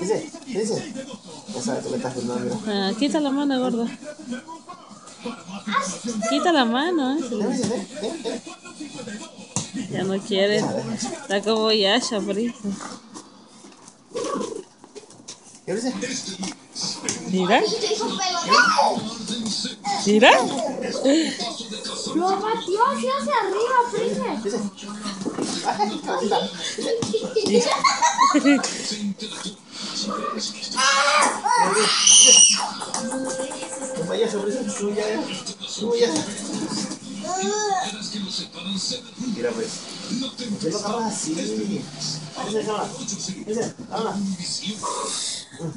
Dice, dice. Ya sabes, tú me estás filmando, mira. Ah, quita la mano, gordo. Quita la mano, eh. Ya ven. Ya no quiere. Está como Yasha, por eso. Mira, mira. Lo batió así hacia arriba, prime. Dice. Ay, cabeza. Un Mira, pues. ¿Por qué lo agarras así? Cámara. Dice, cámara.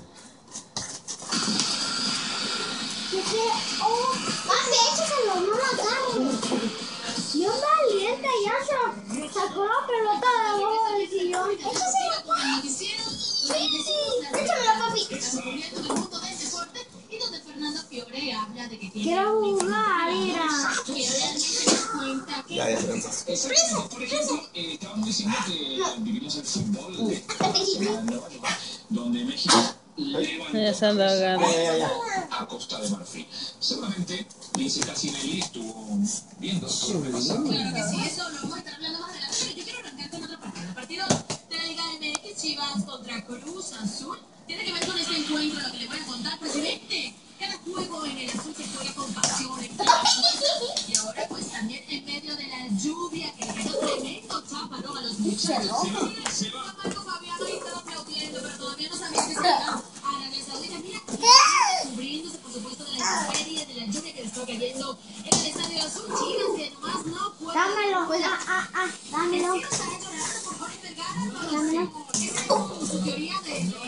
Oh, papi, échaselo, no la. Bien valiente, ya se sacó la pelota de abajo del sillón. Échaselo, papi. Sí, échamelo, papi. Quiero jugar, mira. Ya, cansó. Preso, preso. Eh, diciendo que vivimos el fútbol donde México Ya se anda ahogando. Ya, ya, ya. a Costa de Marfil. Seguramente Lindsay Cassinelli estuvo viendo todo lo que pasaba. Claro que sí, eso lo vamos a estar hablando más adelante, pero yo quiero arrancar con otro partido. El partido de la Liga MX Chivas contra Cruz Azul tiene que ver con este encuentro, lo que le voy a contar, presidente. Cada juego en el azul se juega con pasión. Y ahora pues también en Saudita. Mira, cubriéndose por supuesto de la intemperie, de la lluvia que le está cayendo en el estadio azul. Chivas que nomás no puede. Dámelo. Ah, ah, ah, dámelo.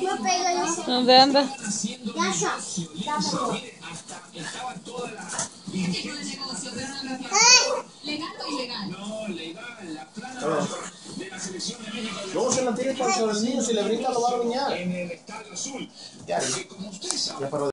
No pego yo. ¿Dónde anda? Ya está. Dámelo. Estaba toda la... qué tipo de negocio, pero no lo legal o ilegal. No, legal, la plana A ver. de la selección de México Luego se lo tienes para sobre el niño, si le brinca lo va a arruinar. en el Estadio Azul. Ya, Que como ustedes saben, ya paró